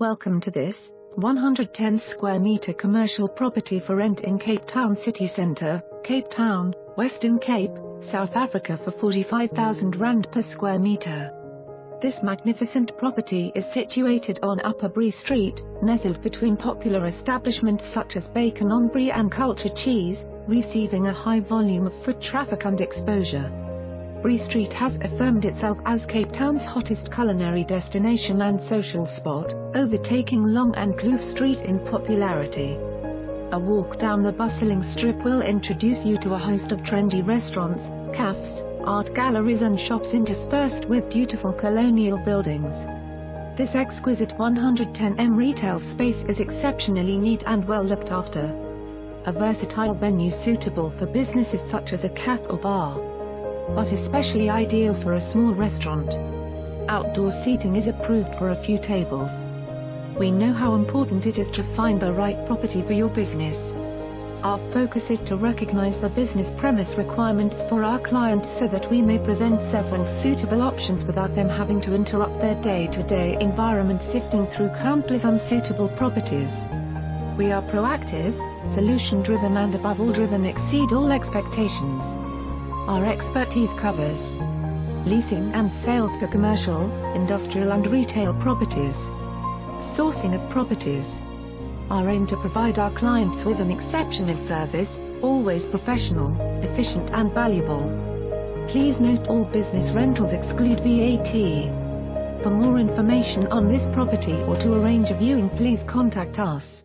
Welcome to this 110 square meter commercial property for rent in Cape Town city centre, Cape Town, Western Cape, South Africa for 45,000 rand per square meter. This magnificent property is situated on Upper Bree Street, nestled between popular establishments such as Bacon on Bree and Culture Cheese, receiving a high volume of foot traffic and exposure. Bree Street has affirmed itself as Cape Town's hottest culinary destination and social spot, overtaking Long and Kloof Street in popularity. A walk down the bustling strip will introduce you to a host of trendy restaurants, cafes, art galleries and shops interspersed with beautiful colonial buildings. This exquisite 110m retail space is exceptionally neat and well looked after. A versatile venue suitable for businesses such as a cafe or bar but especially ideal for a small restaurant. Outdoor seating is approved for a few tables. We know how important it is to find the right property for your business. Our focus is to recognize the business premise requirements for our clients so that we may present several suitable options without them having to interrupt their day-to-day -day environment sifting through countless unsuitable properties. We are proactive, solution-driven and above all driven exceed all expectations. Our expertise covers leasing and sales for commercial, industrial and retail properties, sourcing of properties. Our aim to provide our clients with an exceptional service, always professional, efficient and valuable. Please note all business rentals exclude VAT. For more information on this property or to arrange a viewing please contact us.